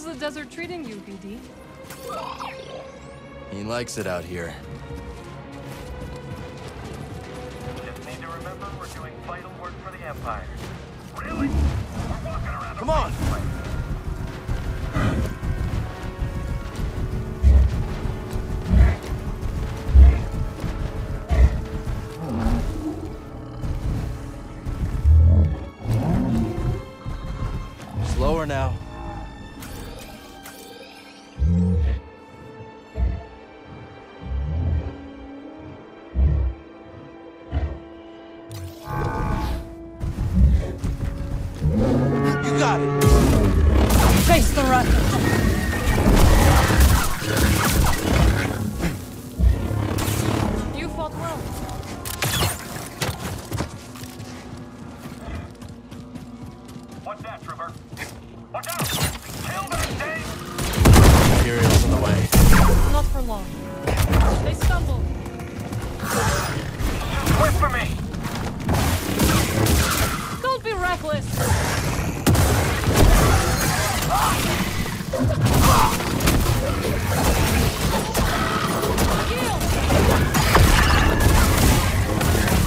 How is the desert treating you, BD? He likes it out here. Just need to remember we're doing vital work for the Empire. Really? We're walking around Come on! Imperial's in the way. Not for long. They stumbled. Wait for me! Don't be reckless!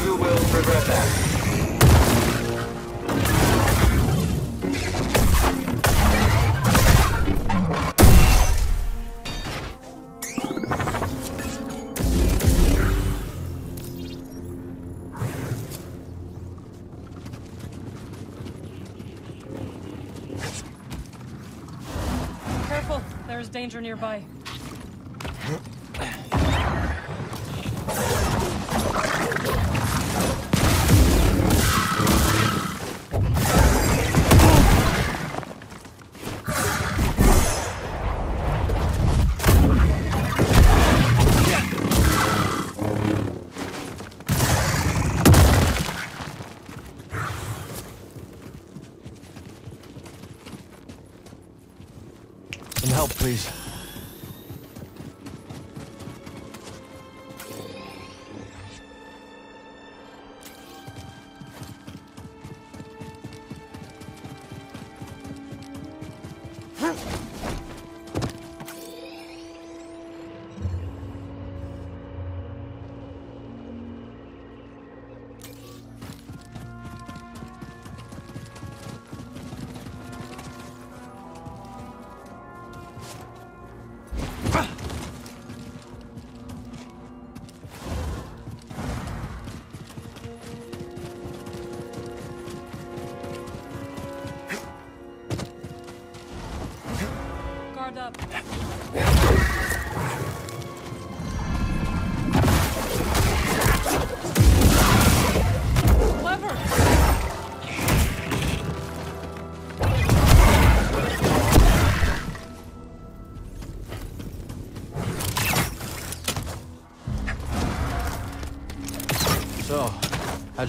You will regret that. Danger nearby.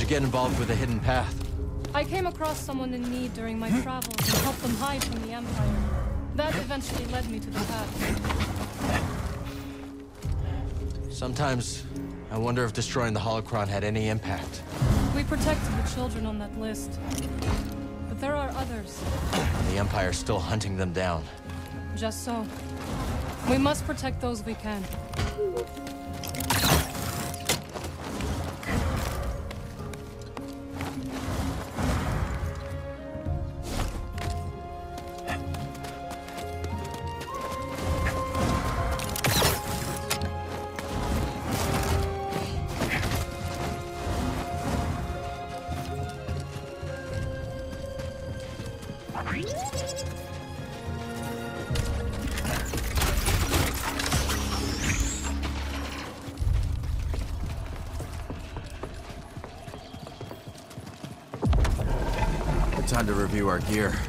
You get involved with the hidden path? I came across someone in need during my hmm. travels and helped them hide from the Empire. That eventually led me to the path. Sometimes, I wonder if destroying the holocron had any impact. We protected the children on that list. But there are others. And the Empire's still hunting them down. Just so. We must protect those we can. Our gear.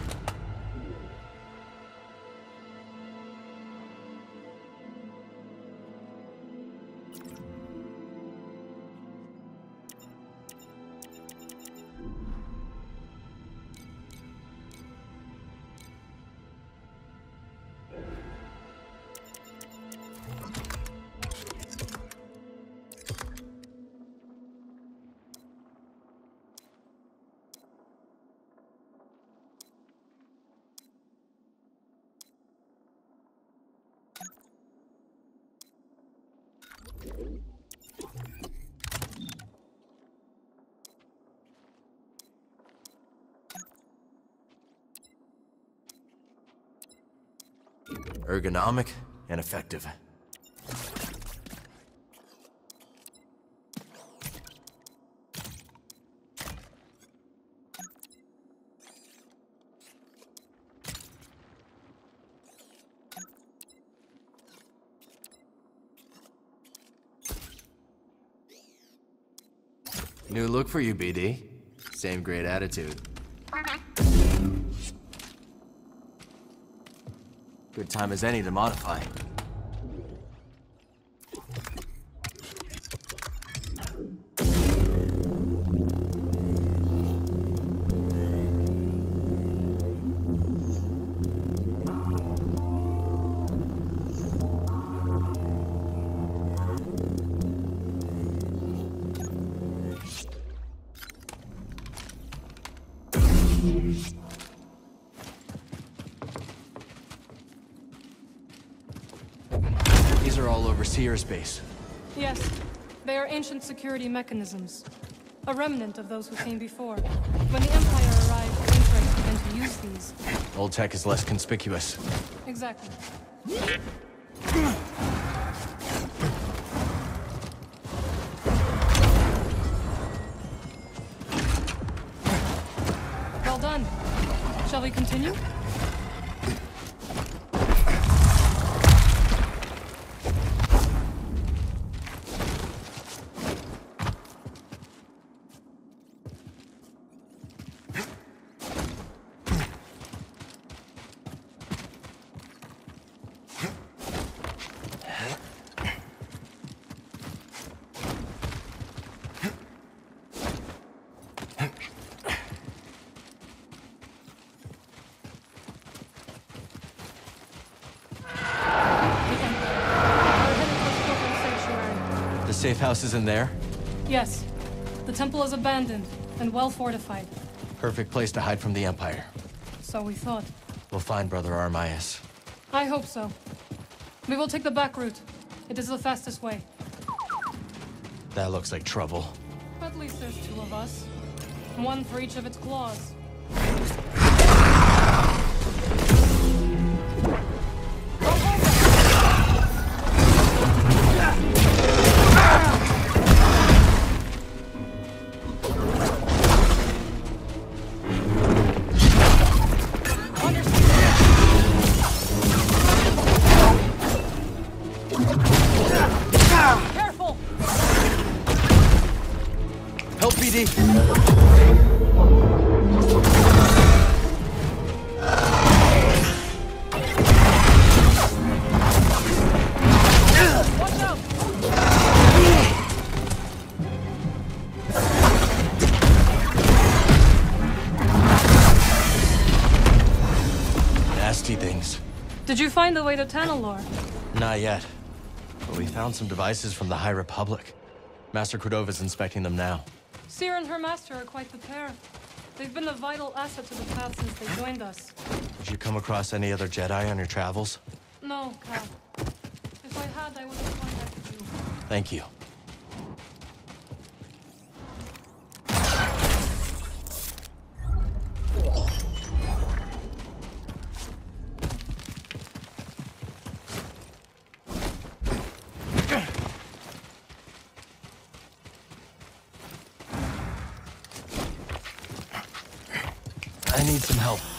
Ergonomic and effective. New look for you, BD. Same great attitude. Good time as any to modify. All over Seer's base. Yes, they are ancient security mechanisms. A remnant of those who came before. When the Empire arrived, Anthrax began to use these. Old tech is less conspicuous. Exactly. Well done. Shall we continue? The Empire. We're headed towards Corporal Sanctuary. The safe house is in there? Yes. The temple is abandoned and well fortified. Perfect place to hide from the Empire. So we thought. We'll find Brother Armias. I hope so. We will take the back route. It is the fastest way. That looks like trouble. At least there's two of us. One for each of its claws. Find the way to Tanalorr? Not yet. But we found some devices from the High Republic. Master Cordova's inspecting them now. Seer and her master are quite the pair. They've been a vital asset to the path since they joined us. Did you come across any other Jedi on your travels? No, Cal. If I had, I would have contacted you. Thank you. I need some help.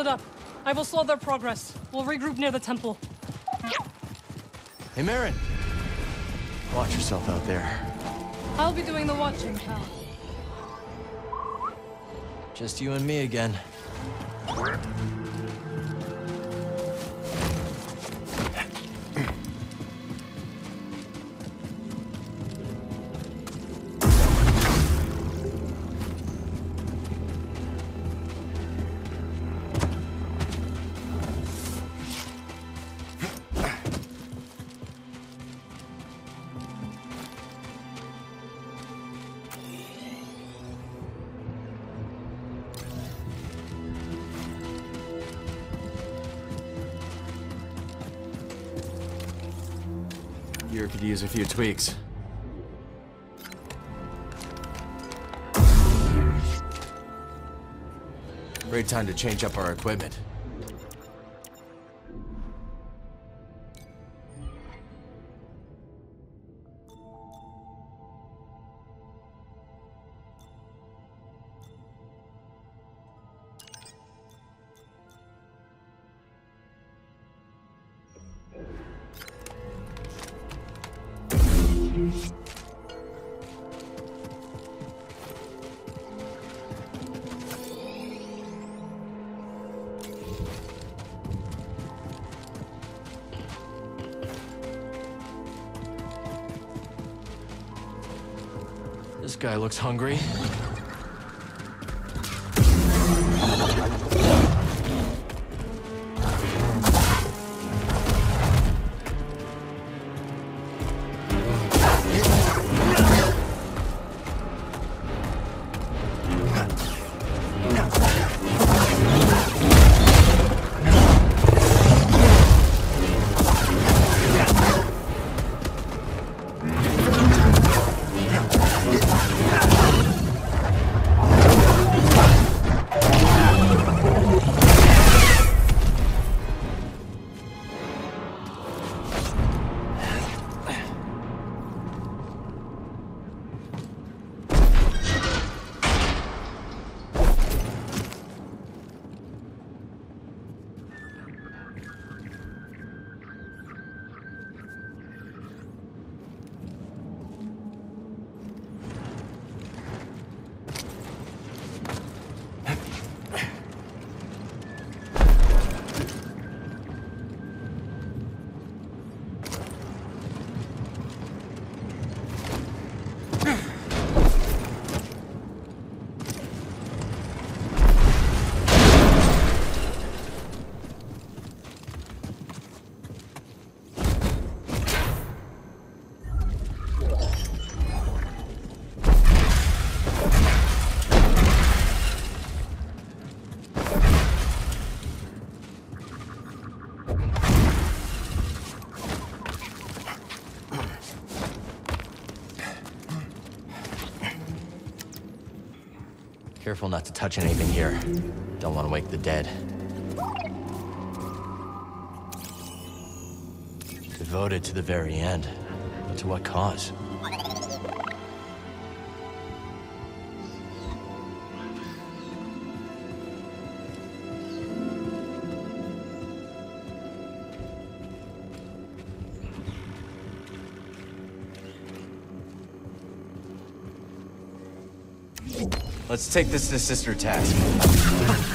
Split up. I will slow their progress. We'll regroup near the temple. Hey, Merrin. Watch yourself out there. I'll be doing the watching, Cal. Just you and me again. Gear could use a few tweaks. Great time to change up our equipment. Hungry. Careful not to touch anything here. Don't want to wake the dead. Devoted to the very end. But to what cause? Let's take this to Sister Task.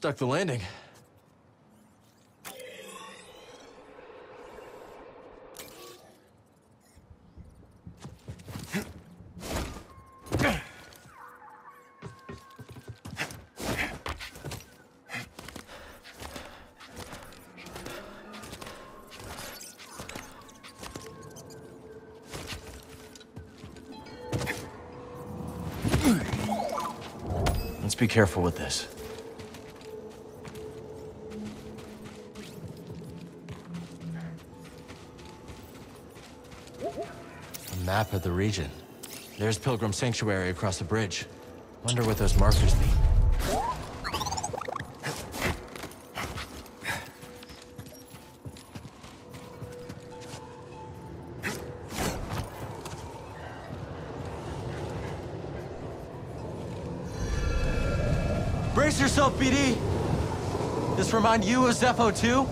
Stuck the landing. Let's be careful with this. Map of the region. There's Pilgrim Sanctuary across the bridge. Wonder what those markers mean. Brace yourself, BD! This remind you of Zeffo too?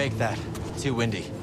Make that. Too windy.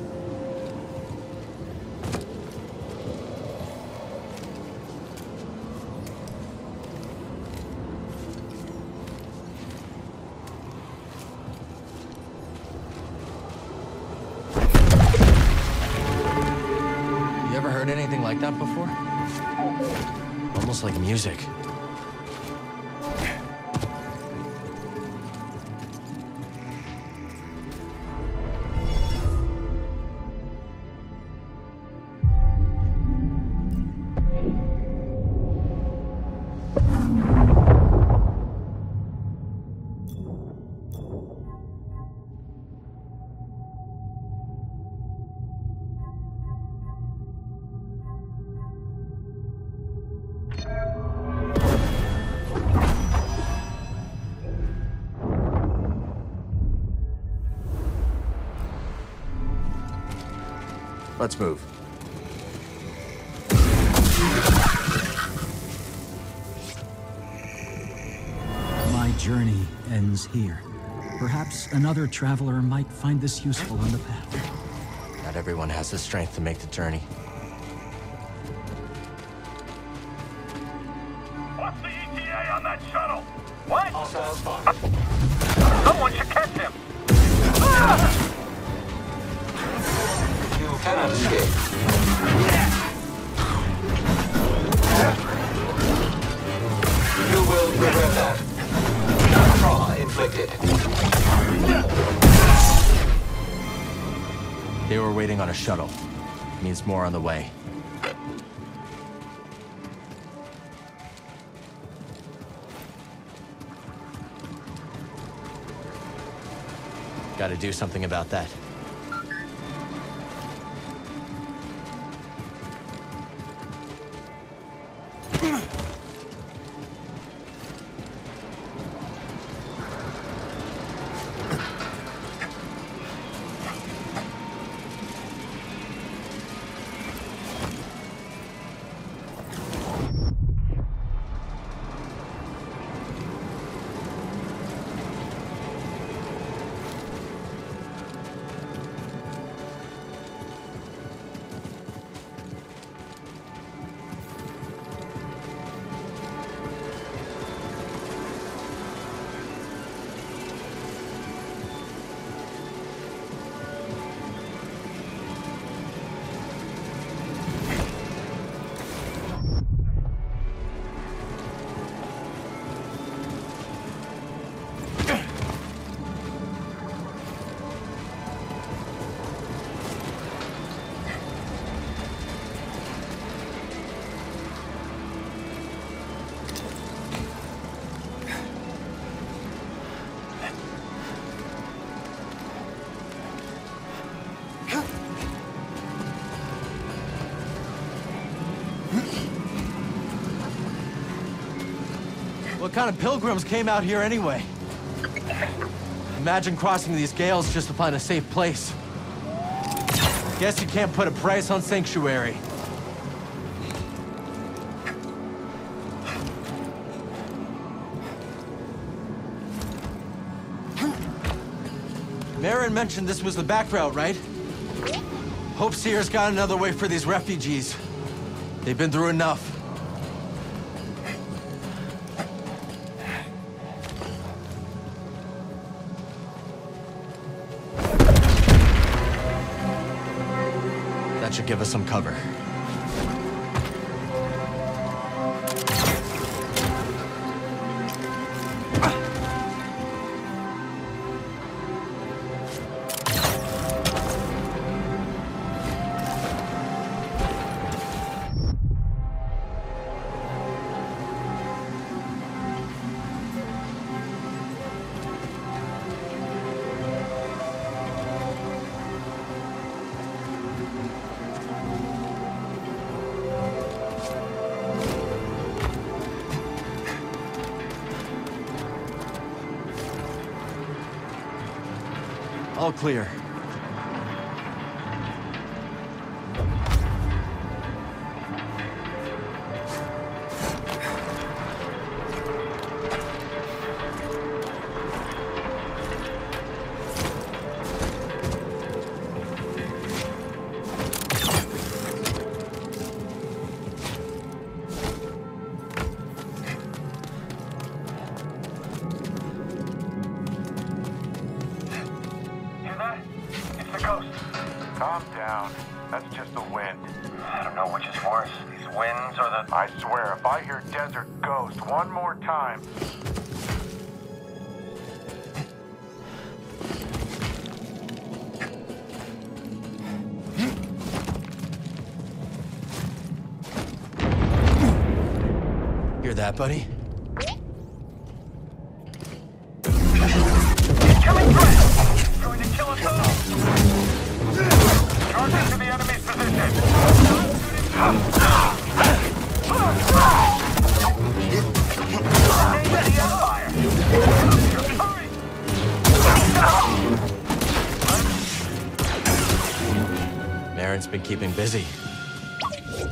Let's move. My journey ends here. Perhaps another traveler might find this useful on the path. Not everyone has the strength to make the journey. On a shuttle. Means more on the way. Gotta do something about that. kind of pilgrims came out here anyway? Imagine crossing these gales just to find a safe place. Guess you can't put a price on Sanctuary. Merrin mentioned this was the back route, right? Hope Seer's got another way for these refugees. They've been through enough. Give us some cover. Clear. Buddy? Going to kill us all! The enemy's position! Merrin's been keeping busy.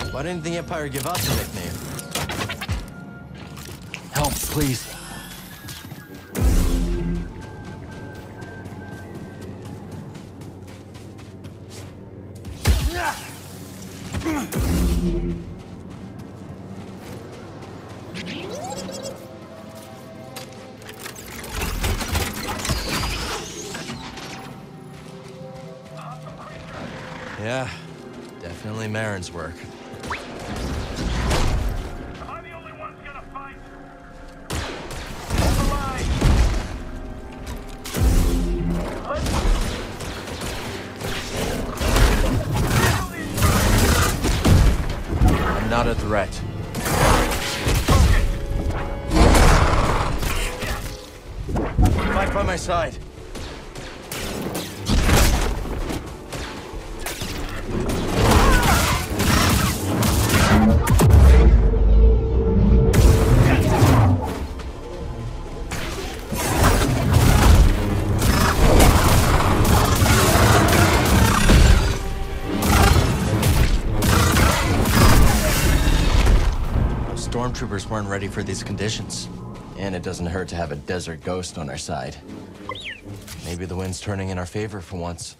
Why didn't the Empire give us Yeah, definitely Merrin's work. Stormtroopers weren't ready for these conditions. And it doesn't hurt to have a desert ghost on our side. Maybe the wind's turning in our favor for once.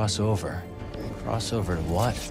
Cross over. Cross over to what?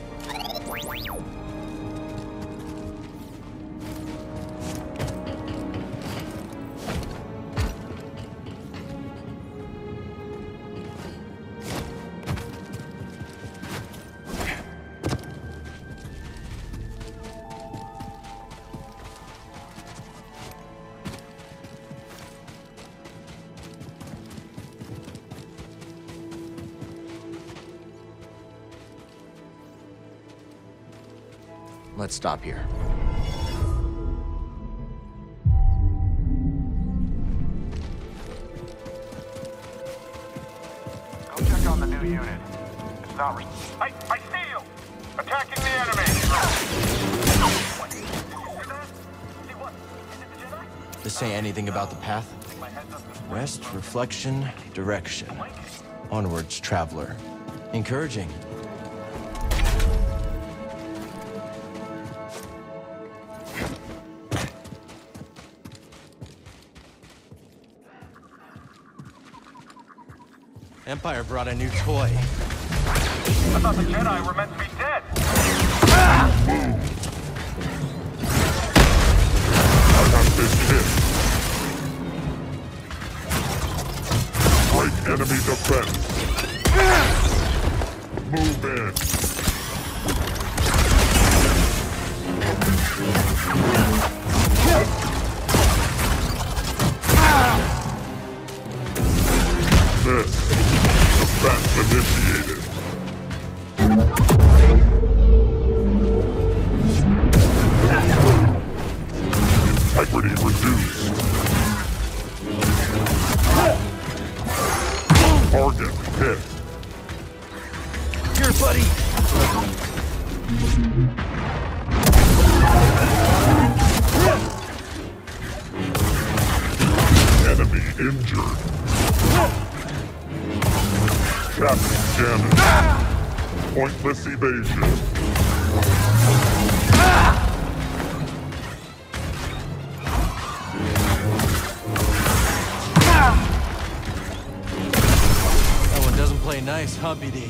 Let's stop here. go check on the new unit. It's not. Re- I, I see you! Attacking the enemy! What? See that? See what? Is it the Jedi? This say anything about the path? My head's up this way. Rest, reflection, direction. Onwards, traveler. Encouraging. Empire brought a new toy. I thought the Jedi were meant to be dead. I got this hit. Break enemy defense. Evasion. That one doesn't play nice, huh, BD?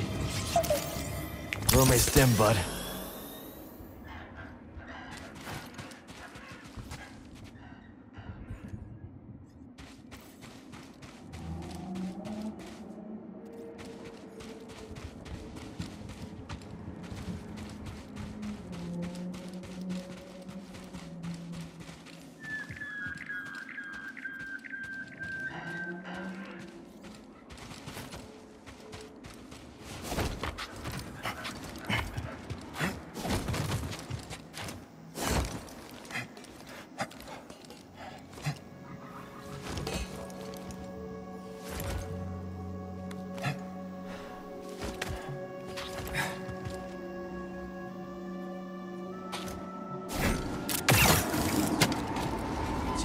May stem, bud.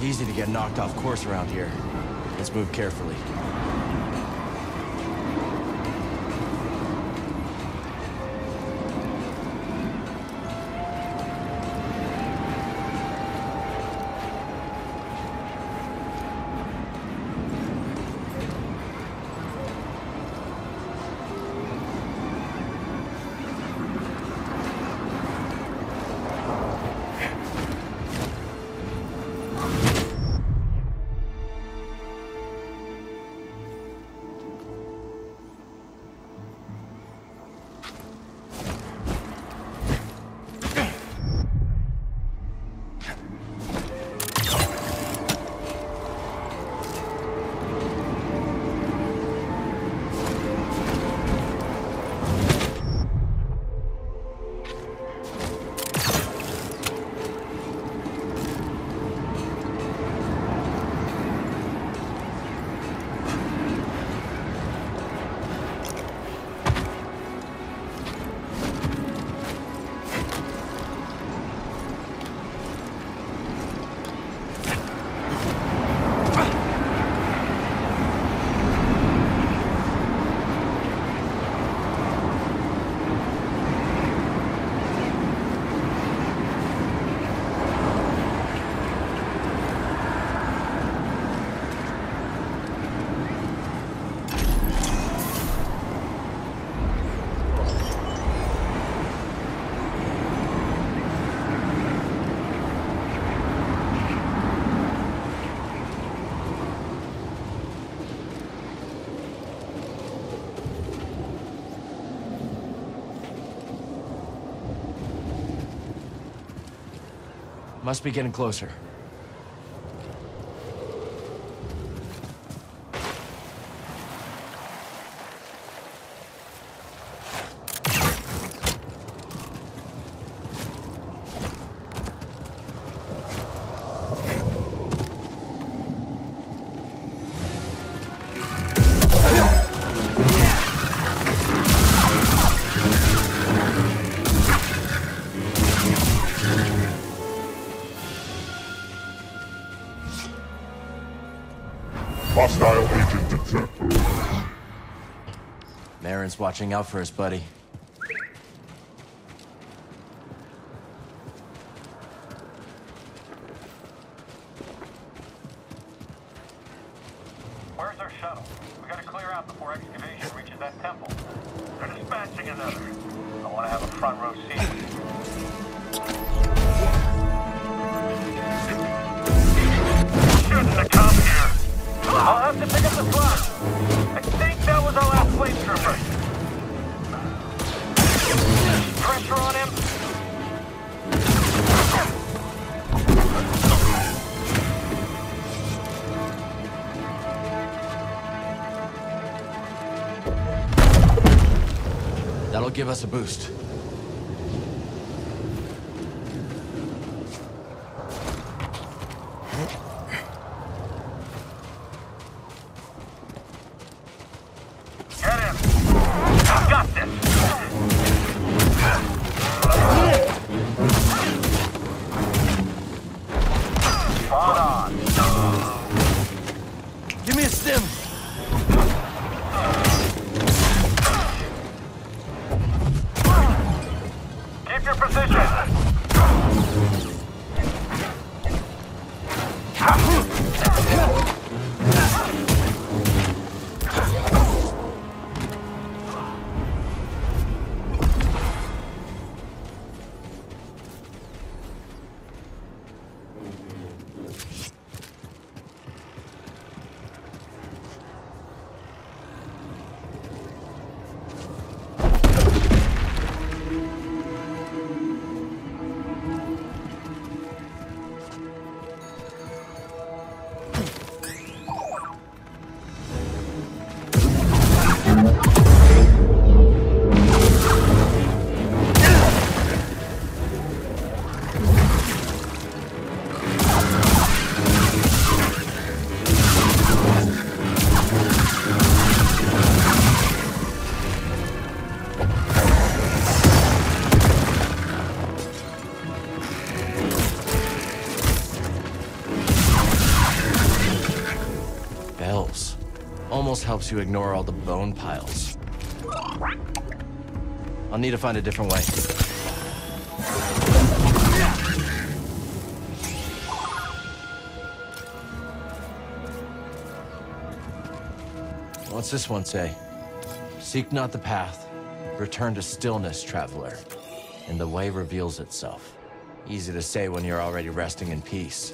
Easy to get knocked off course around here. Let's move carefully. Must be getting closer. Watching out for us, buddy. Give us a boost. Bells. Almost helps you ignore all the bone piles. I'll need to find a different way. What's this one say? Seek not the path. Return to stillness, traveler. And the way reveals itself. Easy to say when you're already resting in peace.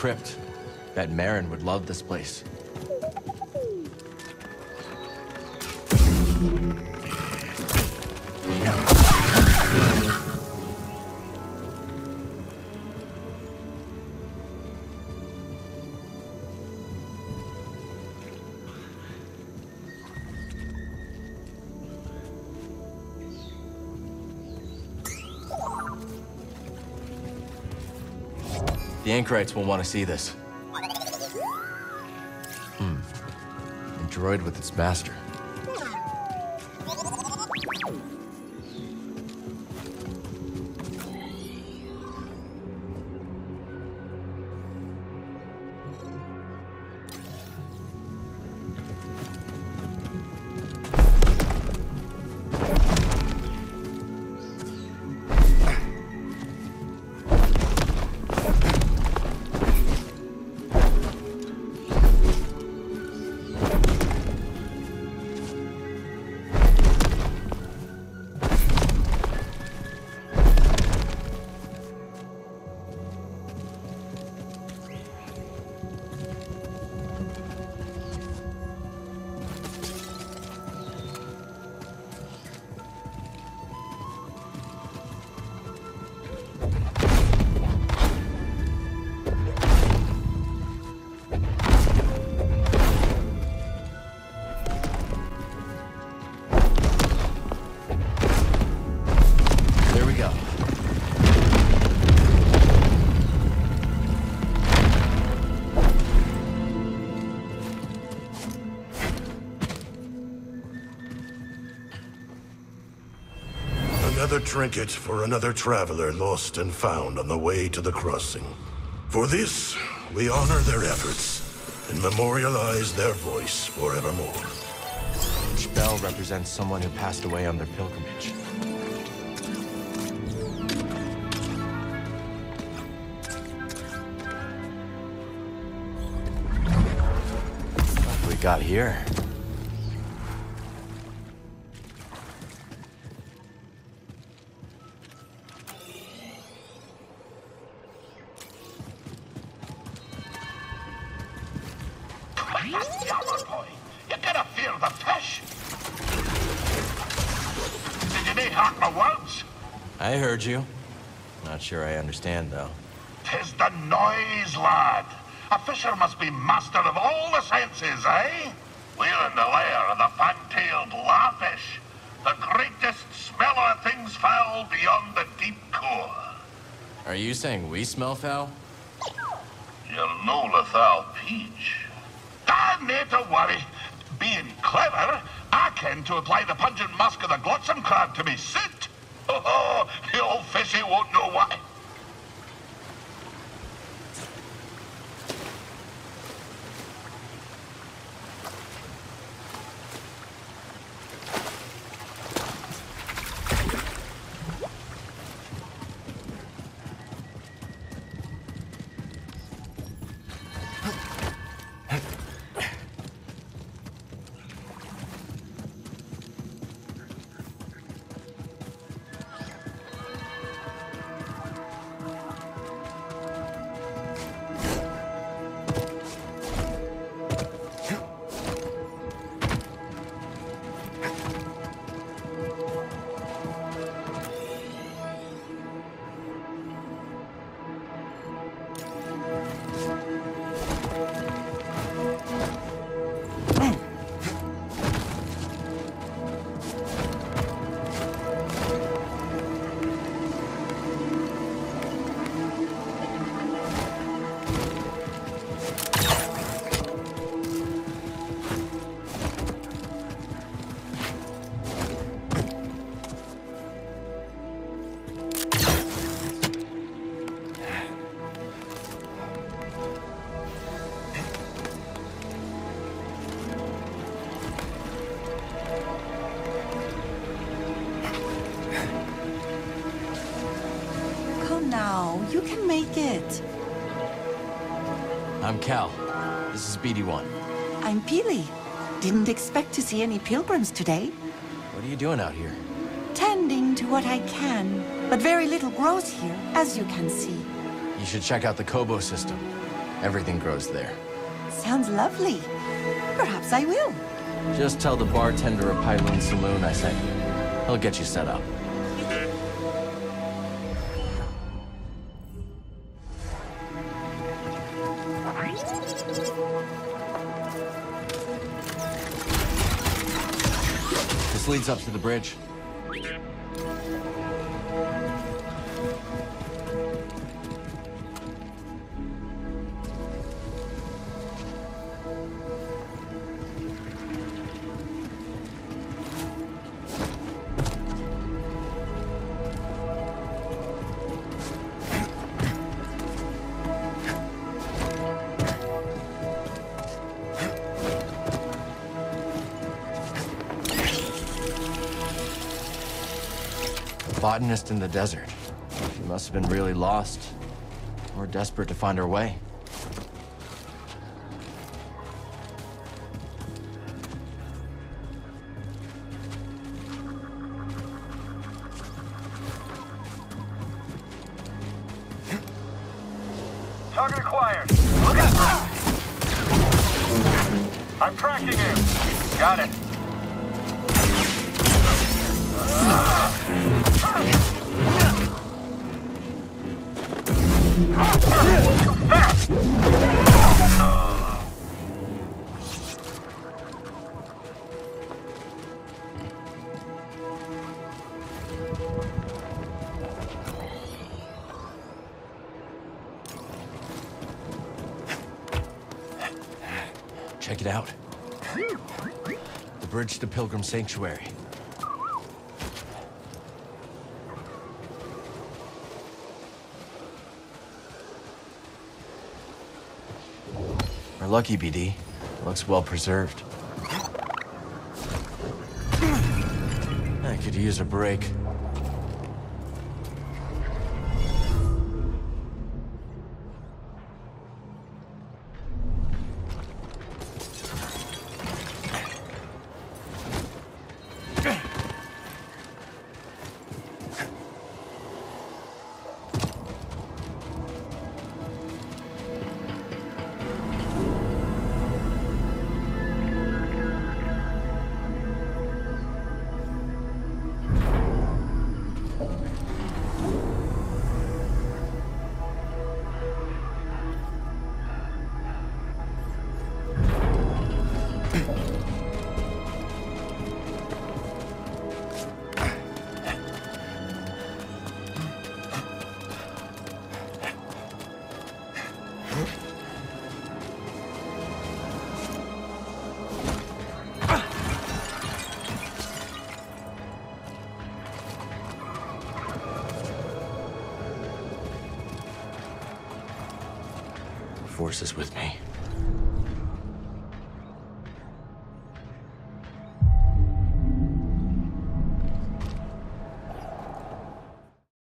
Crypt. Bet Merrin would love this place. The Anchorites will want to see this. Hmm. A droid with its master. Trinket for another traveler lost and found on the way to the crossing. For this, we honor their efforts and memorialize their voice forevermore. Each bell represents someone who passed away on their pilgrimage. We got here? Heard you. Not sure I understand, though. Tis the noise, lad. A fisher must be master of all the senses, eh? We're in the lair of the fan-tailed larfish. The greatest smeller of things foul beyond the deep core. Are you saying we smell foul? You Lolithal peach. Ah, nae to worry. Being clever, I can to apply the pungent musk of the glotsome crab to me suit. The old fishy won't know why. Make it. I'm Cal. This is BD1. I'm Peely. Didn't expect to see any pilgrims today. What are you doing out here? Tending to what I can. But very little grows here, as you can see. You should check out the Koboh system. Everything grows there. Sounds lovely. Perhaps I will. Just tell the bartender of Pyloon Saloon I sent you. He'll get you set up. Leads up to the bridge. Botanist in the desert. She must have been really lost. Or desperate to find her way. Pilgrim Sanctuary. We're lucky, BD. Looks well preserved. I could use a break.